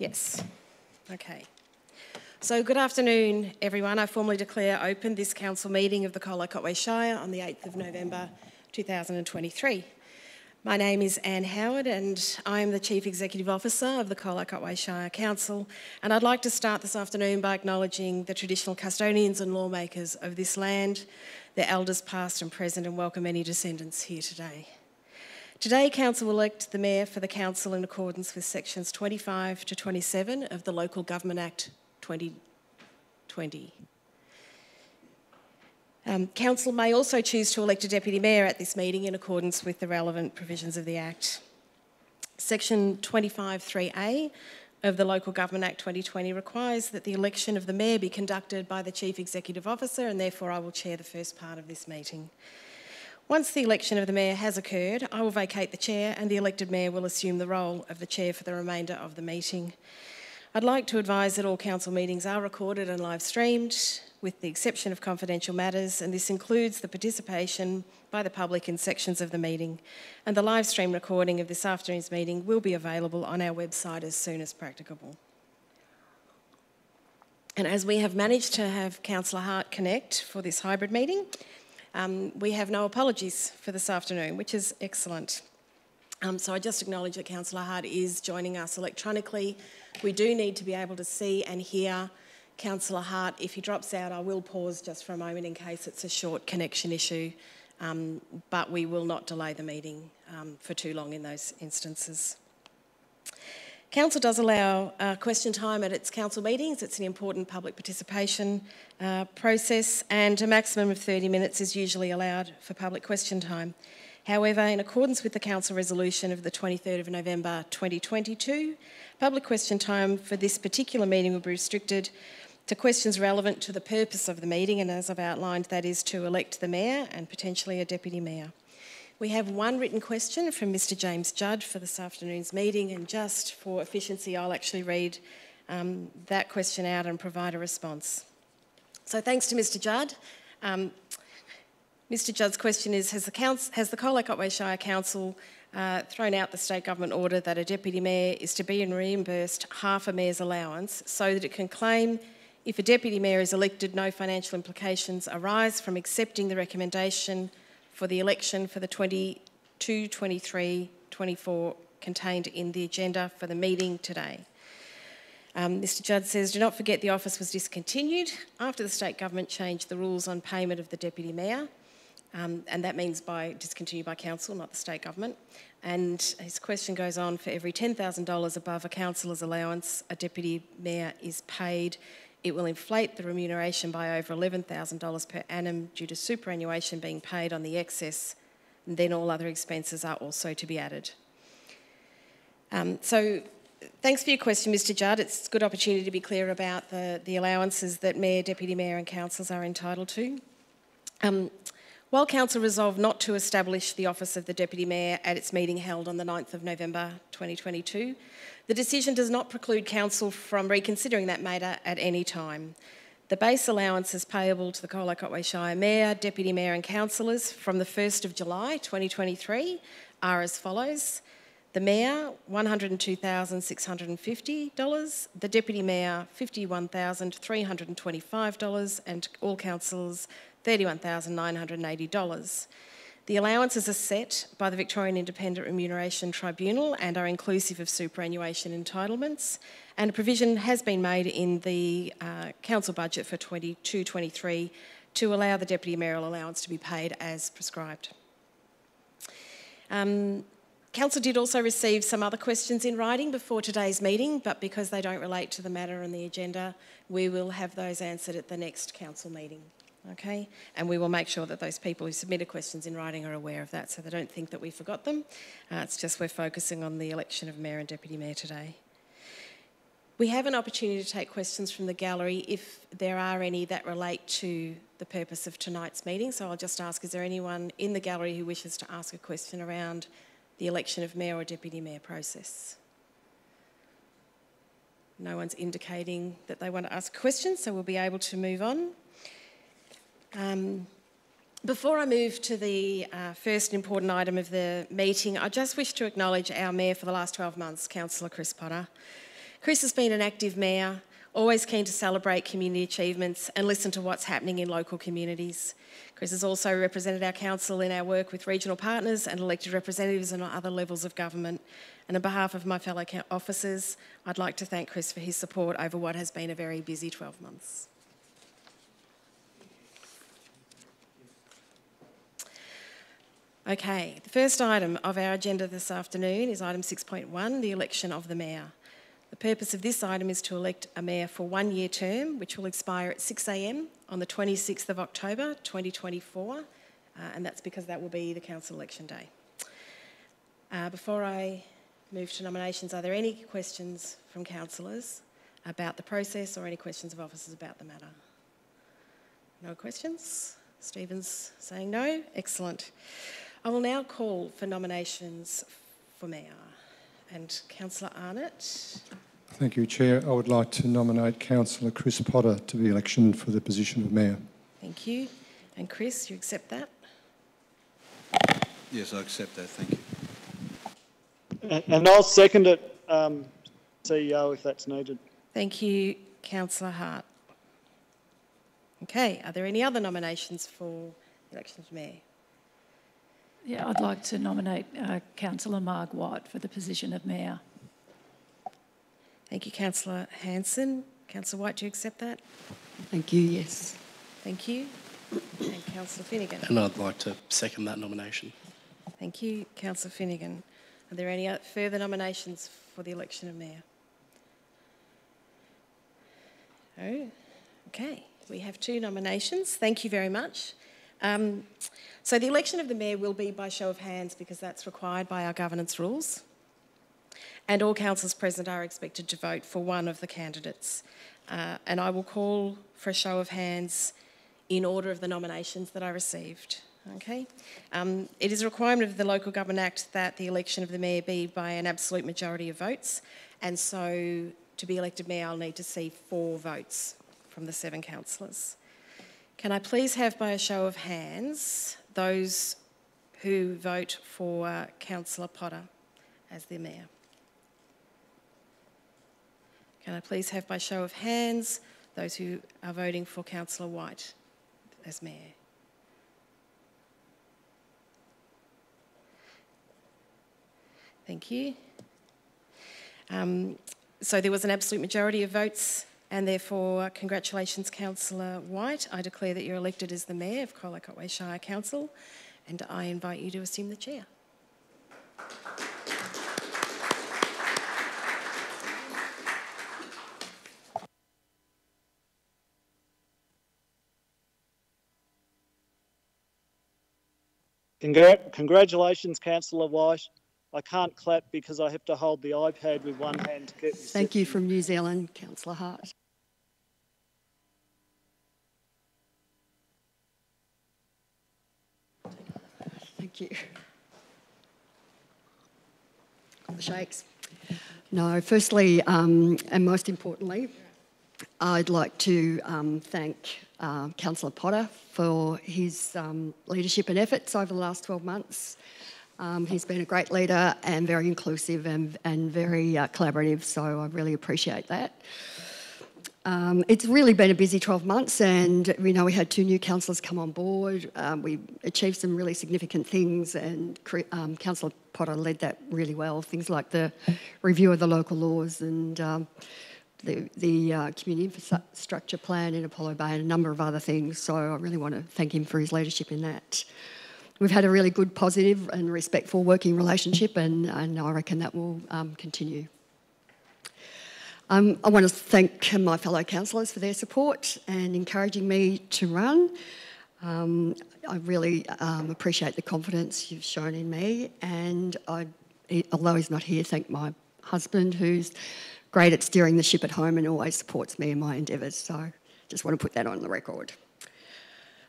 Yes. Okay. So, good afternoon, everyone. I formally declare open this council meeting of the Colac Otway Shire on the 8th of November 2023. My name is Anne Howard, and I am the Chief Executive Officer of the Colac Otway Shire Council. And I'd like to start this afternoon by acknowledging the traditional custodians and lawmakers of this land, their elders past and present, and welcome any descendants here today. Today, Council will elect the Mayor for the Council in accordance with sections 25 to 27 of the Local Government Act 2020. Um, Council may also choose to elect a Deputy Mayor at this meeting in accordance with the relevant provisions of the Act. Section 25.3a of the Local Government Act 2020 requires that the election of the Mayor be conducted by the Chief Executive Officer, and therefore I will chair the first part of this meeting. Once the election of the Mayor has occurred, I will vacate the chair and the elected Mayor will assume the role of the chair for the remainder of the meeting. I'd like to advise that all council meetings are recorded and live streamed, with the exception of confidential matters, and this includes the participation by the public in sections of the meeting. And the live stream recording of this afternoon's meeting will be available on our website as soon as practicable. And as we have managed to have Councillor Hart connect for this hybrid meeting, um, we have no apologies for this afternoon, which is excellent. Um, so I just acknowledge that Councillor Hart is joining us electronically. We do need to be able to see and hear Councillor Hart. If he drops out, I will pause just for a moment in case it's a short connection issue, um, but we will not delay the meeting um, for too long in those instances. Council does allow uh, question time at its council meetings. It's an important public participation uh, process, and a maximum of 30 minutes is usually allowed for public question time. However, in accordance with the Council resolution of the 23rd of November 2022, public question time for this particular meeting will be restricted to questions relevant to the purpose of the meeting, and as I've outlined, that is to elect the Mayor and potentially a Deputy Mayor. We have one written question from Mr James Judd for this afternoon's meeting, and just for efficiency, I'll actually read um, that question out and provide a response. So thanks to Mr Judd. Um, Mr Judd's question is, has the, council, has the Colac Otway Shire Council uh, thrown out the state government order that a deputy mayor is to be reimbursed half a mayor's allowance so that it can claim if a deputy mayor is elected, no financial implications arise from accepting the recommendation for the election for the 22, 23, 24 contained in the agenda for the meeting today. Um, Mr Judd says, do not forget the office was discontinued after the state government changed the rules on payment of the deputy mayor. Um, and that means by discontinued by council, not the state government. And his question goes on for every $10,000 above a councillor's allowance, a deputy mayor is paid it will inflate the remuneration by over $11,000 per annum due to superannuation being paid on the excess, and then all other expenses are also to be added. Um, so, thanks for your question, Mr Judd. It's a good opportunity to be clear about the, the allowances that Mayor, Deputy Mayor and councils are entitled to. Um, while Council resolved not to establish the office of the Deputy Mayor at its meeting held on the 9th of November 2022, the decision does not preclude Council from reconsidering that matter at any time. The base allowance is payable to the Colac Otway Shire Mayor, Deputy Mayor and Councillors from the 1st of July 2023 are as follows. The Mayor, $102,650. The Deputy Mayor, $51,325. And all councillors, $31,980. The allowances are set by the Victorian Independent Remuneration Tribunal and are inclusive of superannuation entitlements. And a provision has been made in the uh, council budget for 22 23 to allow the deputy mayoral allowance to be paid as prescribed. Um, Council did also receive some other questions in writing before today's meeting, but because they don't relate to the matter on the agenda, we will have those answered at the next council meeting okay? And we will make sure that those people who submitted questions in writing are aware of that so they don't think that we forgot them. Uh, it's just we're focusing on the election of Mayor and Deputy Mayor today. We have an opportunity to take questions from the gallery if there are any that relate to the purpose of tonight's meeting. So I'll just ask, is there anyone in the gallery who wishes to ask a question around the election of Mayor or Deputy Mayor process? No one's indicating that they want to ask questions, so we'll be able to move on. Um, before I move to the uh, first important item of the meeting, I just wish to acknowledge our Mayor for the last 12 months, Councillor Chris Potter. Chris has been an active mayor, always keen to celebrate community achievements and listen to what's happening in local communities. Chris has also represented our council in our work with regional partners and elected representatives and other levels of government. And on behalf of my fellow officers, I'd like to thank Chris for his support over what has been a very busy 12 months. Okay, the first item of our agenda this afternoon is item 6.1, the election of the mayor. The purpose of this item is to elect a mayor for one year term, which will expire at 6am on the 26th of October 2024, uh, and that's because that will be the council election day. Uh, before I move to nominations, are there any questions from councillors about the process or any questions of officers about the matter? No questions? Stephen's saying no. Excellent. I will now call for nominations for Mayor. And Councillor Arnott. Thank you, Chair. I would like to nominate Councillor Chris Potter to be elected for the position of Mayor. Thank you. And Chris, you accept that? Yes, I accept that. Thank you. And I'll second it, um, CEO, if that's needed. Thank you, Councillor Hart. Okay, are there any other nominations for election of Mayor? Yeah, I'd like to nominate uh, Councillor Marg White for the position of Mayor. Thank you, Councillor Hanson. Councillor White, do you accept that? Thank you, yes. Thank you. And Councillor Finnegan. And I'd like to second that nomination. Thank you, Councillor Finnegan. Are there any further nominations for the election of Mayor? Oh, okay. We have two nominations. Thank you very much. Um, so the election of the mayor will be by show of hands because that's required by our governance rules. And all councillors present are expected to vote for one of the candidates. Uh, and I will call for a show of hands in order of the nominations that I received. Okay. Um, it is a requirement of the Local Government Act that the election of the mayor be by an absolute majority of votes, and so to be elected mayor, I'll need to see four votes from the seven councillors. Can I please have by a show of hands those who vote for Councillor Potter as their mayor? Can I please have by show of hands those who are voting for Councillor White as mayor? Thank you. Um, so there was an absolute majority of votes and therefore, congratulations, Councillor White. I declare that you're elected as the Mayor of Colac Otway Shire Council, and I invite you to assume the chair. Congratulations, Councillor White. I can't clap because I have to hold the iPad with one hand to get Thank you from New Zealand, Councillor Hart. Thank you. The shakes. No, firstly, um, and most importantly, I'd like to um, thank uh, Councillor Potter for his um, leadership and efforts over the last 12 months. Um, he's been a great leader and very inclusive and, and very uh, collaborative, so I really appreciate that. Um, it's really been a busy 12 months, and we know we had two new councillors come on board. Um, we achieved some really significant things, and um, Councillor Potter led that really well. Things like the review of the local laws and um, the, the uh, community infrastructure plan in Apollo Bay, and a number of other things. So I really want to thank him for his leadership in that. We've had a really good, positive, and respectful working relationship, and, and I reckon that will um, continue. Um, I want to thank my fellow councillors for their support and encouraging me to run. Um, I really um, appreciate the confidence you've shown in me, and I, although he's not here, thank my husband who's great at steering the ship at home and always supports me in my endeavours. So, I just want to put that on the record.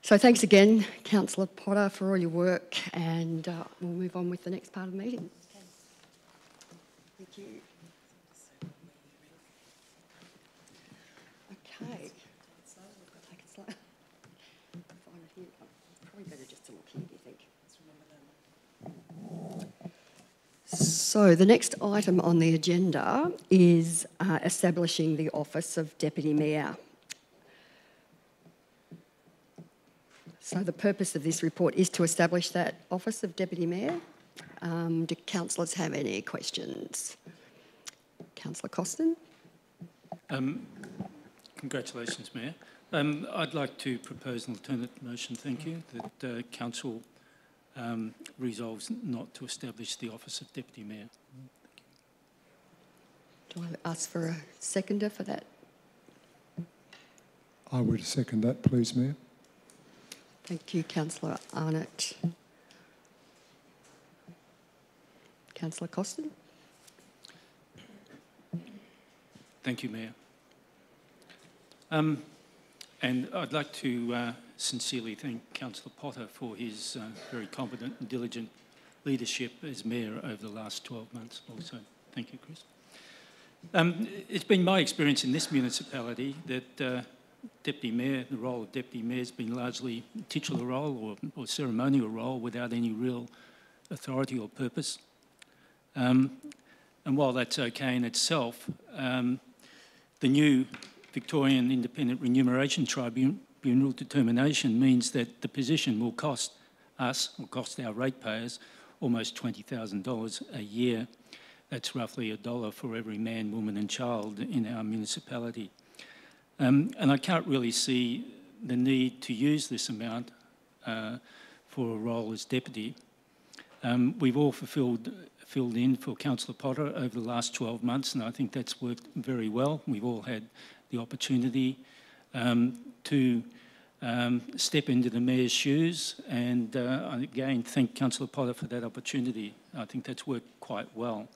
So thanks again, Councillor Potter, for all your work, and uh, we'll move on with the next part of the meeting. Thank you. Okay. Probably better just to look here, do you think? So the next item on the agenda is uh, establishing the office of Deputy Mayor. So the purpose of this report is to establish that office of Deputy Mayor. Um, do councillors have any questions? Councillor Costin? Um, congratulations, Mayor. Um, I'd like to propose an alternate motion, thank you, that uh, Council um, resolves not to establish the office of Deputy Mayor. Do I ask for a seconder for that? I would second that, please, Mayor. Thank you, Councillor Arnott. Councillor Costin? Thank you, Mayor. Um, and I'd like to uh, sincerely thank Councillor Potter for his uh, very competent and diligent leadership as Mayor over the last 12 months also. Thank you, Chris. Um, it's been my experience in this municipality that uh, Deputy Mayor, the role of Deputy Mayor has been largely titular role or, or ceremonial role without any real authority or purpose. Um, and while that's okay in itself, um, the new Victorian Independent Remuneration Tribunal determination means that the position will cost us, will cost our ratepayers, almost $20,000 a year. That's roughly a dollar for every man, woman and child in our municipality. Um, and I can't really see the need to use this amount uh, for a role as deputy. Um, we've all fulfilled filled in for Councillor Potter over the last 12 months, and I think that's worked very well. We've all had the opportunity um, to um, step into the Mayor's shoes, and uh, again thank Councillor Potter for that opportunity. I think that's worked quite well.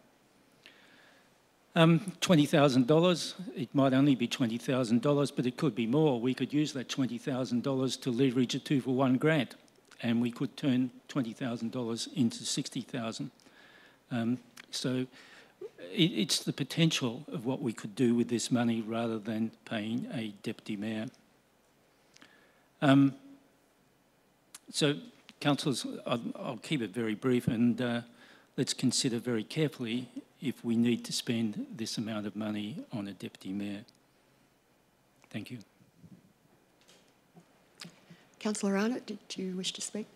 Um, $20,000, it might only be $20,000, but it could be more. We could use that $20,000 to leverage a two for one grant, and we could turn $20,000 into 60000 um, so it's the potential of what we could do with this money rather than paying a deputy mayor. Um, so, councillors, I'll, I'll, keep it very brief and uh, let's consider very carefully if we need to spend this amount of money on a deputy mayor. Thank you. Councillor Arnott, did you wish to speak?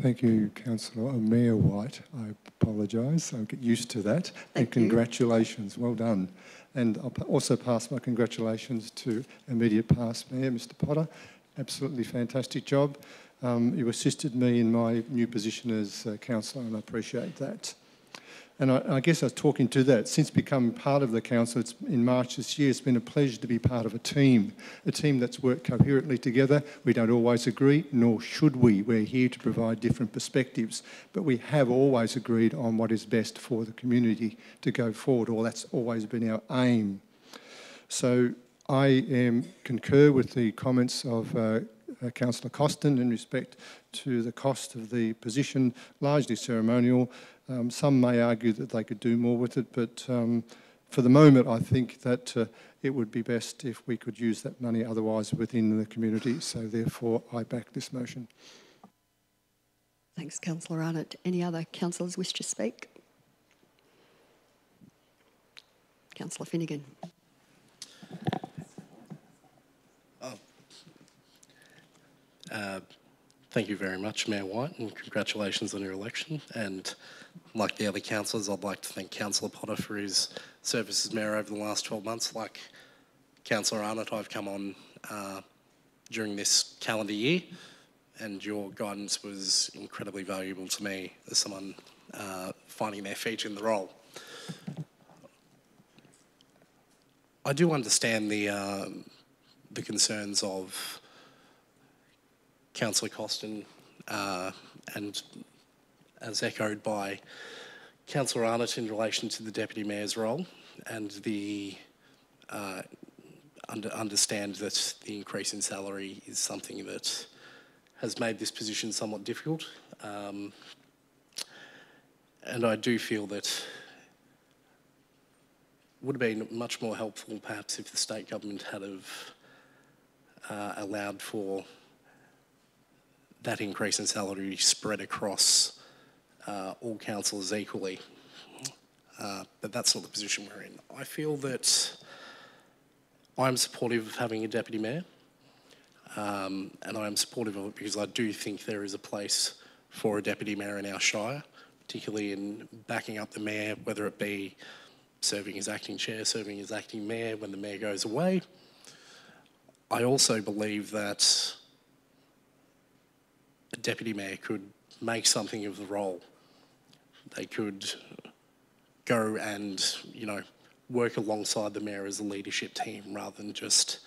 Thank you, Councillor Mayor White. I apologise. I'll get used to that. Thank and congratulations. You. Well done. And I'll also pass my congratulations to immediate past Mayor, Mr Potter. Absolutely fantastic job. Um, you assisted me in my new position as uh, councillor, and I appreciate that. And I, I, guess I was talking to that. Since becoming part of the council it's in March this year, it's been a pleasure to be part of a team, a team that's worked coherently together. We don't always agree, nor should we. We're here to provide different perspectives, but we have always agreed on what is best for the community to go forward, or that's always been our aim. So I am, concur with the comments of uh, uh, Councillor Costin in respect to the cost of the position, largely ceremonial. Um, some may argue that they could do more with it, but um, for the moment, I think that uh, it would be best if we could use that money otherwise within the community. So therefore, I back this motion. Thanks, Councillor Arnott. Any other councillors wish to speak? Councillor Finnegan. Uh, thank you very much, Mayor White, and congratulations on your election. And like the other councillors, I'd like to thank Councillor Potter for his service as Mayor over the last 12 months. Like Councillor Arnott, I've come on uh, during this calendar year, and your guidance was incredibly valuable to me as someone uh, finding their feet in the role. I do understand the uh, the concerns of Councillor Costin uh, and as echoed by Councillor Arnott in relation to the Deputy Mayor's role and the uh, under, understand that the increase in salary is something that has made this position somewhat difficult. Um, and I do feel that would have been much more helpful perhaps if the state government had have uh, allowed for that increase in salary spread across uh, all councillors equally. Uh, but that's not the position we're in. I feel that I'm supportive of having a deputy mayor, um, and I'm supportive of it because I do think there is a place for a deputy mayor in our shire, particularly in backing up the mayor, whether it be serving as acting chair, serving as acting mayor when the mayor goes away. I also believe that a deputy mayor could make something of the role. They could go and, you know, work alongside the mayor as a leadership team rather than just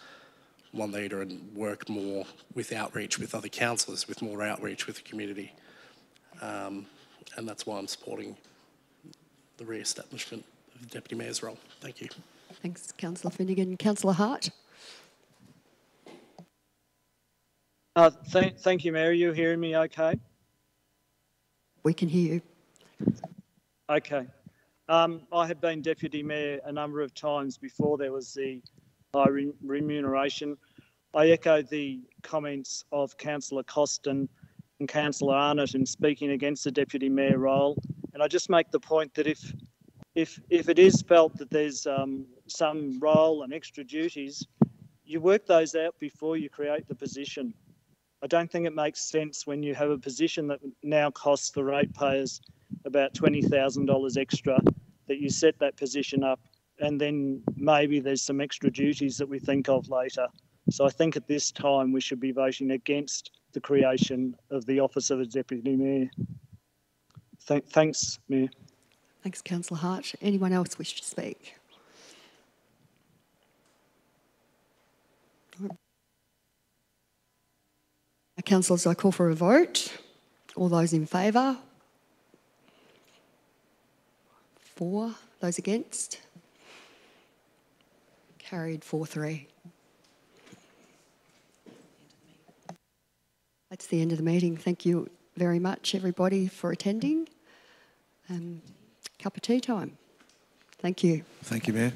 one leader and work more with outreach with other councillors, with more outreach with the community. Um, and that's why I'm supporting the re-establishment of the Deputy Mayor's role. Thank you. Thanks, Councillor Finnegan. Councillor Hart? Uh, thank, thank you, Mayor. You hearing me okay? We can hear you. Okay. Um, I have been deputy mayor a number of times before there was the high re- remuneration. I echo the comments of Councillor Costin and Councillor Arnott in speaking against the deputy mayor role. And I just make the point that if if if it is felt that there's um, some role and extra duties, you work those out before you create the position. I don't think it makes sense when you have a position that now costs the ratepayers about $20,000 extra that you set that position up and then maybe there's some extra duties that we think of later. So I think at this time we should be voting against the creation of the office of a deputy mayor. Th- thanks, Mayor. Thanks, Councillor Hart. Anyone else wish to speak? Councillors, I call for a vote. All those in favour? Four. Those against? Carried 4 3. That's the end of the meeting. Thank you very much, everybody, for attending. Um, cup of tea time. Thank you. Thank you, Mayor.